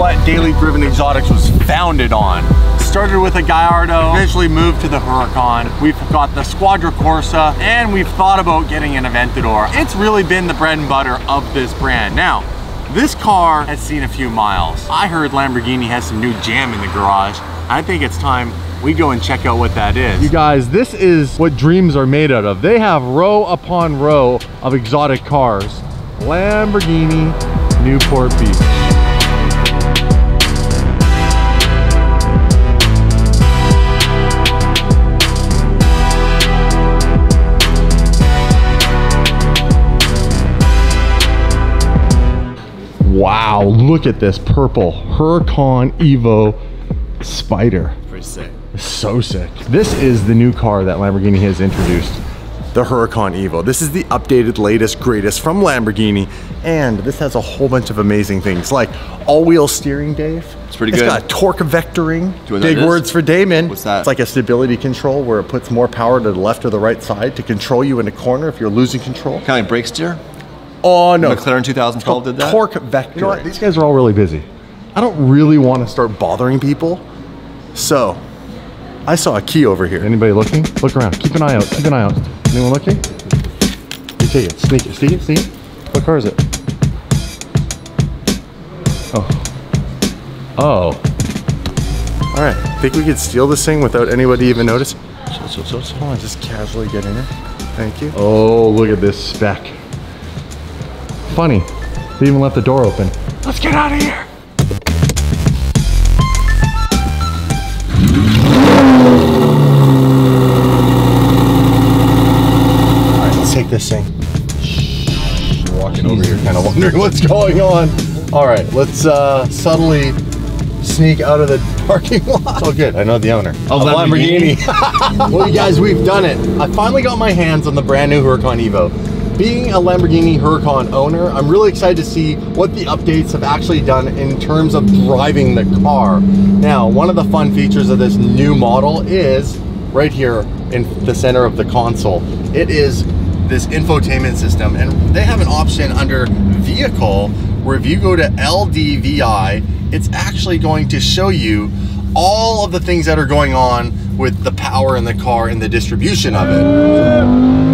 what Daily Driven Exotics was founded on. Started with a Gallardo, eventually moved to the Huracan. We've got the Squadra Corsa, and we've thought about getting an Aventador. It's really been the bread and butter of this brand. Now, this car has seen a few miles. I heard Lamborghini has some new jam in the garage. I think it's time we go and check out what that is. You guys, this is what dreams are made out of. They have row upon row of exotic cars. Lamborghini Newport Beach. Wow, look at this purple Huracan Evo Spider. Pretty sick. So sick. This is the new car that Lamborghini has introduced. The Huracan Evo. This is the updated, latest, greatest from Lamborghini. And this has a whole bunch of amazing things like all-wheel steering, Dave. It's pretty It's good. It's got torque vectoring. Do you know what Big words for Damon. What's that? It's like a stability control where it puts more power to the left or the right side to control you in a corner if you're losing control. Kind of like brake steer. Oh, no. McLaren 2012 did that. Torque vector. You know what? These guys are all really busy. I don't really want to start bothering people. So, I saw a key over here. Anybody looking? Look around. Keep an eye out. Keep an eye out. Anyone looking? You take it. Sneak it. Sneak it. Sneak it. What car is it? Oh. Oh. All right. Think we could steal this thing without anybody even noticing? So, so, so, so. Come just casually get in it. Thank you. Oh, look at this spec. Funny, they even left the door open. Let's get out of here. All right, let's take this thing. Shh, walking over here, kind of wondering what's going on. All right, let's uh, subtly sneak out of the parking lot. Oh, good. I know the owner. Oh, Of Lamborghini. well, you guys, we've done it. I finally got my hands on the brand new Huracan Evo. Being a Lamborghini Huracan owner, I'm really excited to see what the updates have actually done in terms of driving the car. Now, one of the fun features of this new model is right here in the center of the console. It is this infotainment system, and they have an option under vehicle where if you go to LDVI, it's actually going to show you all of the things that are going on with the power in the car and the distribution of it.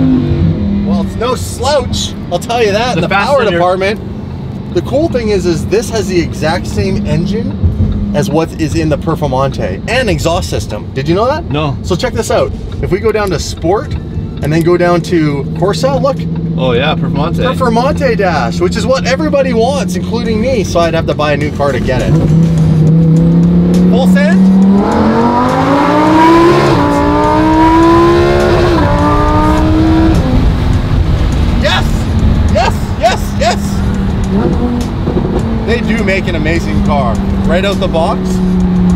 Well, it's no slouch, I'll tell you that. in the power department. The cool thing is, is this has the exact same engine as what is in the Performante and exhaust system. Did you know that? No. So check this out. If we go down to Sport and then go down to Corsa, look, Oh yeah, Performante. Performante dash, which is what everybody wants, including me. So I'd have to buy a new car to get it. Full send? Yes! Yes! Yes! Yes! They do make an amazing car. Right out the box,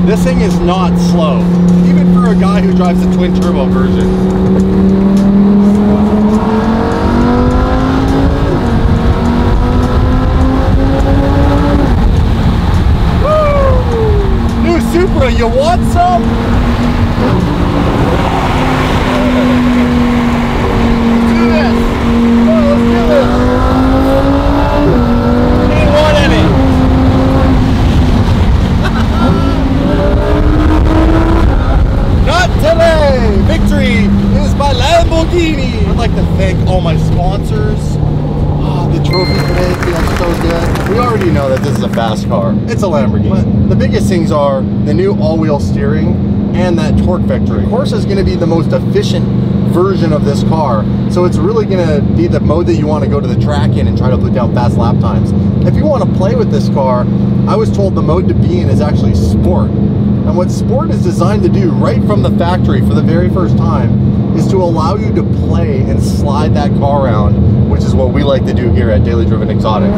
this thing is not slow. Even for a guy who drives the twin turbo version. Supra, you want some? Let's do this. Oh, let's do this. Didn't want any. Not today. Victory is by Lamborghini. I'd like to thank all my sponsors. Ah, the trophy today feels so good. We already know that this is a fast car. It's a Lamborghini. But the biggest things are the new all-wheel steering and that torque vectoring. Corsa is going to be the most efficient version of this car. So it's really going to be the mode that you want to go to the track in and try to put down fast lap times. If you want to play with this car, I was told the mode to be in is actually sport. And what sport is designed to do right from the factory for the very first time is to allow you to play and slide that car around, which is what we like to do here at Daily Driven Exotics.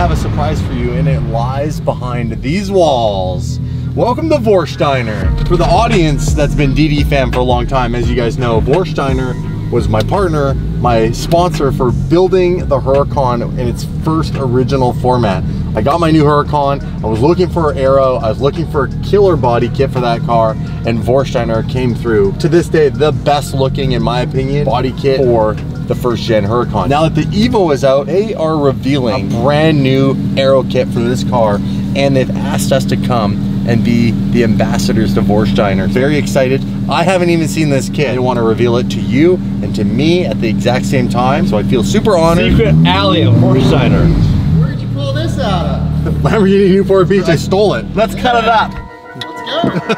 Have a surprise for you, and it lies behind these walls. Welcome to Vorsteiner. For the audience that's been DD fan for a long time, as you guys know, Vorsteiner was my partner, my sponsor for building the Huracan in its first original format. I got my new Huracan. I was looking for an Aero. I was looking for a killer body kit for that car, and Vorsteiner came through. To this day, the best looking, in my opinion, body kit for the first gen Huracan. Now that the Evo is out, they are revealing a brand new Aero kit for this car, and they've asked us to come and be the ambassadors to Vorsteiner. Very excited. I haven't even seen this kit. I want to reveal it to you and to me at the exact same time, so I feel super honored. Secret alley of Vorsteiner. Where did you pull this out of? Lamborghini Newport Beach, I stole it. Let's cut it up. Let's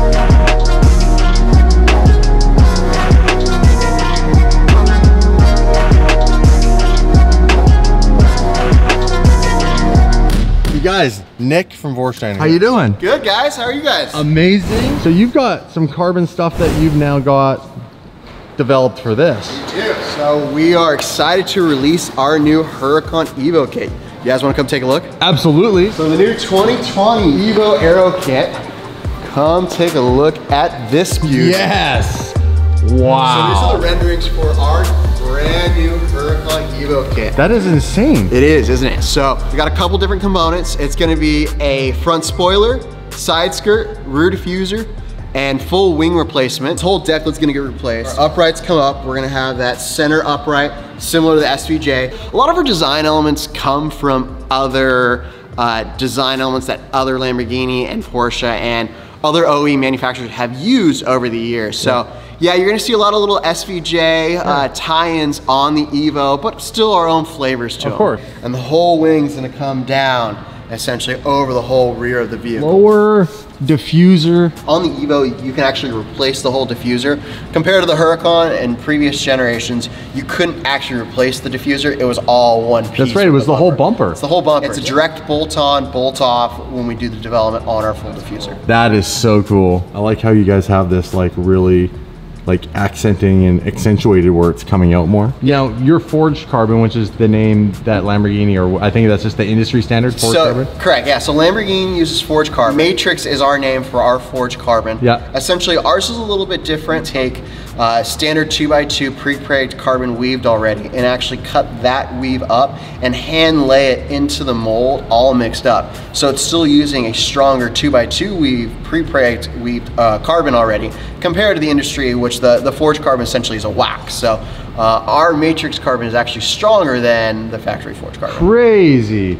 go. You guys, Nick from Vorsteiner. How you doing? Good guys, how are you guys? Amazing. So you've got some carbon stuff that you've now got developed for this. so we are excited to release our new Huracan Evo kit. You guys want to come take a look? Absolutely. So the new 2020 Evo Aero kit. Come take a look at this beauty. Yes. Wow. So these are the renderings for our brand new Huracan Evo kit. that is insane. It is, isn't it? So we got a couple different components. It's gonna be a front spoiler, side skirt, rear diffuser, and full wing replacement. This whole decklet's gonna get replaced. Our uprights come up. We're gonna have that center upright, similar to the SVJ. A lot of our design elements come from other uh, design elements that other Lamborghini and Porsche and other OE manufacturers have used over the years. So yeah, you're gonna see a lot of little SVJ uh, tie-ins on the Evo, but still our own flavors to Of them. course. And the whole wing's gonna come down essentially over the whole rear of the vehicle. Lower diffuser. On the Evo, you can actually replace the whole diffuser. Compared to the Huracan and previous generations, you couldn't actually replace the diffuser. It was all one piece. That's right, it with was the whole bumper. It's the whole bumper. It's a direct bolt on, bolt off when we do the development on our full diffuser. That is so cool. I like how you guys have this like really like accenting and accentuated where it's coming out more. You know, your forged carbon, which is the name that Lamborghini, or I think that's just the industry standard forged so, carbon. Correct, yeah. So Lamborghini uses forged carbon. Matrix is our name for our forged carbon. Yeah. Essentially, ours is a little bit different. Take uh, standard 2x2 pre-pregged carbon weaved already and actually cut that weave up and hand lay it into the mold all mixed up. So it's still using a stronger 2x2 weave, pre-pregged weaved uh, carbon already compared to the industry, which the, the forged carbon essentially is a wax. So uh, our matrix carbon is actually stronger than the factory forged carbon. Crazy.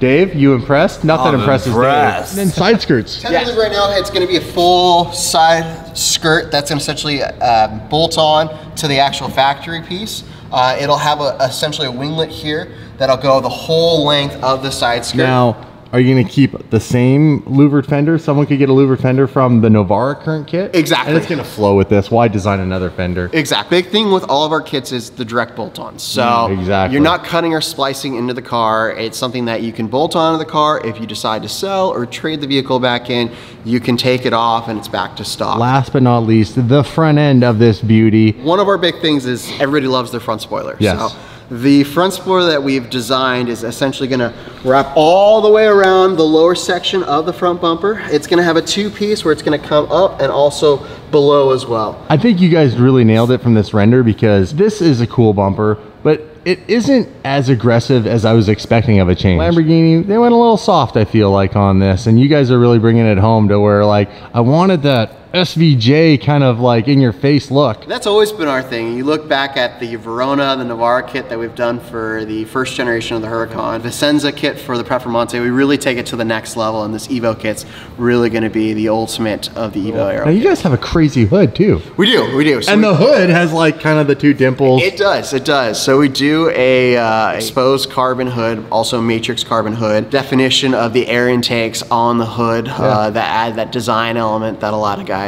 Dave, you impressed? Nothing that I'm impressed impressed. Dave. And then side skirts. Technically, right now, it's going to be a full side skirt that's going to essentially uh, bolt on to the actual factory piece. Uh, it'll have a, essentially a winglet here that'll go the whole length of the side skirt. Now, are you going to keep the same louvered fender? Someone could get a louvered fender from the Novara current kit. Exactly. And it's going to flow with this. Why design another fender? Exactly. Big thing with all of our kits is the direct bolt-ons. So Mm, exactly. you're not cutting or splicing into the car. It's something that you can bolt onto the car. If you decide to sell or trade the vehicle back in, you can take it off and it's back to stock. Last but not least, the front end of this beauty. One of our big things is everybody loves their front spoiler. Yes. So the front spoiler that we've designed is essentially gonna wrap all the way around the lower section of the front bumper. It's gonna have a two piece where it's gonna come up and also below as well. I think you guys really nailed it from this render because this is a cool bumper, but it isn't as aggressive as I was expecting of a change. Lamborghini, they went a little soft, I feel like, on this, and you guys are really bringing it home to where, like, I wanted that SVJ kind of like in your face look. That's always been our thing. You look back at the Verona, the Novara kit that we've done for the first generation of the Huracan, Vicenza kit for the Performante, we really take it to the next level and this Evo kit's really gonna be the ultimate of the Evo era. Now, you guys have a crazy hood, too. We do, we do. So And we- the hood has like kind of the two dimples. It does, it does. So we do a uh, exposed carbon hood, also matrix carbon hood. Definition of the air intakes on the hood uh, that add that design element that a lot of guys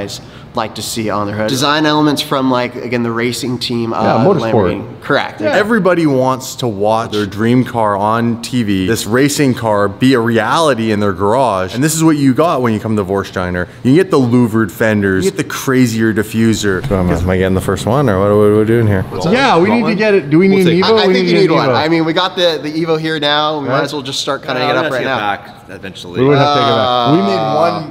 like to see on their hood. Design elements from like again the racing team. Uh, Yeah, motorsport. Lamborghini. Correct. Everybody wants to watch their dream car on TV, this racing car be a reality in their garage. And this is what you got when you come to Vorsteiner. You get the louvered fenders, you get the crazier diffuser. Am I, am I getting the first one or what are we doing here? Yeah, we need to get it. Do we need We'll an Evo? I, I We think you need one. Evo. I mean, we got the, the Evo here now. We might as well just start cutting Uh, it up right now. back eventually. we would have to take it back. We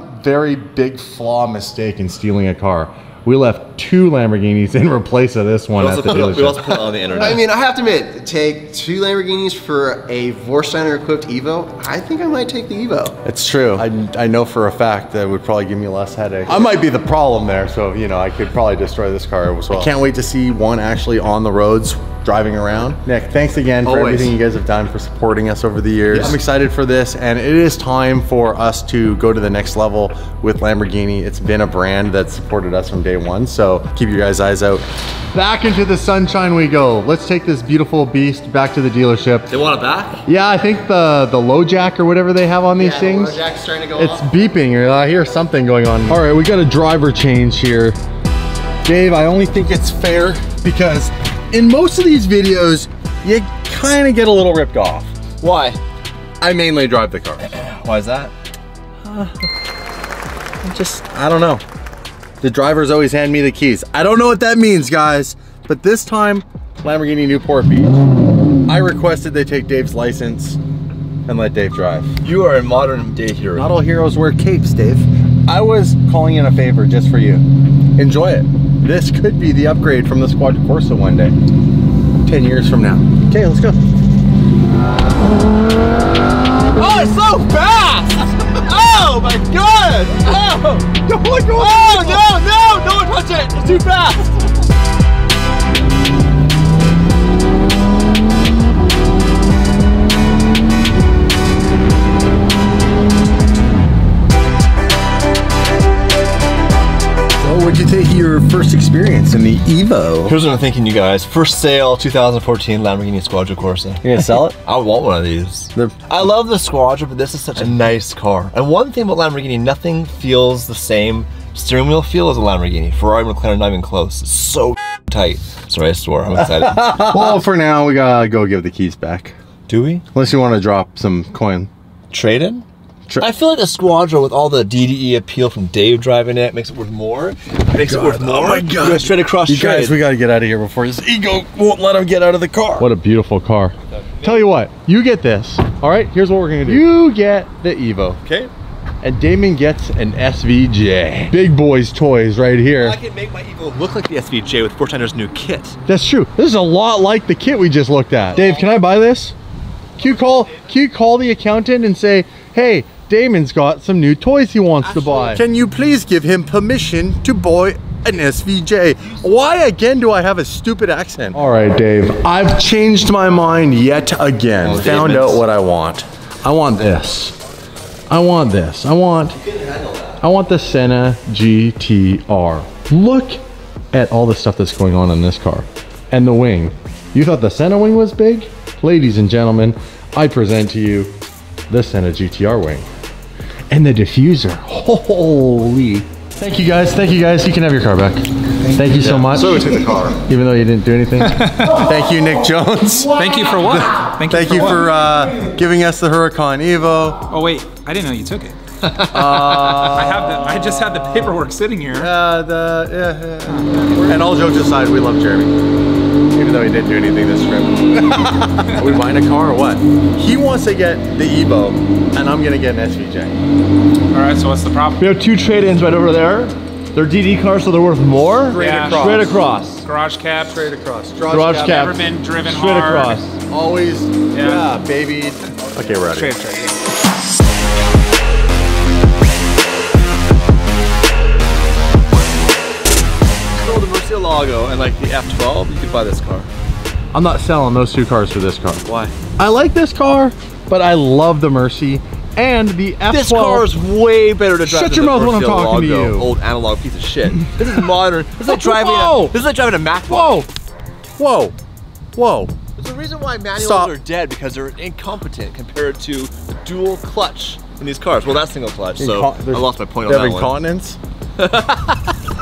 made one very big flaw mistake in stealing a car. we left two Lamborghinis in replace of this one We at also, the put, we also dealership. put it on the internet. I mean, I have to admit, take two Lamborghinis for a Vorsteiner equipped Evo. I think I might take the Evo. It's true. I, I know for a fact that it would probably give me less headache. I might be the problem there, so you know I could probably destroy this car as well. I can't wait to see one actually on the roads driving around. Nick, thanks again for everything you guys have done for supporting us over the years. Yes. I'm excited for this, and it is time for us to go to the next level with Lamborghini. It's been a brand that supported us from day one, so keep your guys' eyes out. Back into the sunshine we go. Let's take this beautiful beast back to the dealership. they want it back? Yeah, I think the the LoJack or whatever they have on these things. The Jack's starting to go It's off. beeping, I hear something going on. All right, we got a driver change here. Dave, I only think it's fair because in most of these videos, you kind of get a little ripped off. Why? I mainly drive the car. Why is that? Just, I don't know. The drivers always hand me the keys. I don't know what that means, guys, but this time, Lamborghini Newport Beach, I requested they take Dave's license and let Dave drive. You are a modern day hero. Not all heroes wear capes, Dave. I was calling in a favor just for you. Enjoy it. This could be the upgrade from the Squadra Corsa one day. 10 years from now. Okay, let's go. Oh, it's so fast! oh my god! Oh! Oh my God. Oh no, no! Don't touch it! It's too fast! What'd you think of your first experience in the Evo? Here's what I'm thinking, you guys. First sale 2014 Lamborghini Squadra Corsa. You gonna sell it? I want one of these. They're- I love the Squadra, but this is such a nice car. And one thing about Lamborghini, nothing feels the same steering wheel feel as a Lamborghini. Ferrari, McLaren, not even close. It's so tight. Sorry, I swore. I'm excited. well, for now, we gotta go give the keys back. Do we? Unless you want to drop some coin. Trade in? Tra- I feel like the Squadra with all the DDE appeal from Dave driving it makes it worth more. Makes it worth oh more. Oh my God. Go straight across You trade. guys, we gotta get out of here before his ego won't let him get out of the car. What a beautiful car. Tell you what, you get this. All right, here's what we're gonna do. You get the Evo, okay. and Damon gets an SVJ. Big boys toys right here. I can make my Evo look like the SVJ with Vorsteiner's new kit. That's true. This is a lot like the kit we just looked at. Dave, can I buy this? Can you call, can you call the accountant and say, hey, Damon's got some new toys he wants to buy. Can you please give him permission to buy an SVJ? Why again do I have a stupid accent? All right, Dave. I've changed my mind yet again. Oh, Found Damon's. out what I want. I want this. I want this. I want I want the Senna GTR. Look at all the stuff that's going on in this car. And the wing. You thought the Senna wing was big? Ladies and gentlemen, I present to you the Senna GTR wing. And the diffuser. Holy. Thank you guys. Thank you guys. You can have your car back. Thank you so much. So we took the car. Even though you didn't do anything. Thank you, Nick Jones. Thank you for what? Thank you Thank for you what? for uh, giving us the Huracan Evo. Oh wait, I didn't know you took it. I have the. I just had the paperwork sitting here. Uh, the, yeah, yeah. And all jokes aside, we love Jeremy. Even though he didn't do anything this trip. Are we buying a car or what? He wants to get the Evo, and I'm gonna get an SVJ. All right, so what's the problem? We have two trade-ins right over there. They're DD cars, so they're worth more. Straight Yeah. across. Straight across. Garage cab. Straight across. Garage cab. Never been driven Straight hard. across. Always, yeah, Yeah. baby. Okay, we're out of here. Straight, straight. Murcielago and like the F12, you could buy this car. I'm not selling those two cars for this car. Why? I like this car, but I love the Murci and the F12. This car is way better to drive Shut your mouth when I'm talking to you. Old analog piece of shit. This is modern. This is like driving. Whoa. A, this is like driving a Mac. Whoa, whoa, whoa. There's a reason why manuals Stop. are dead because they're incompetent compared to the dual clutch in these cars. Well, that's single clutch, so Incon- I lost my point on that one. incontinence.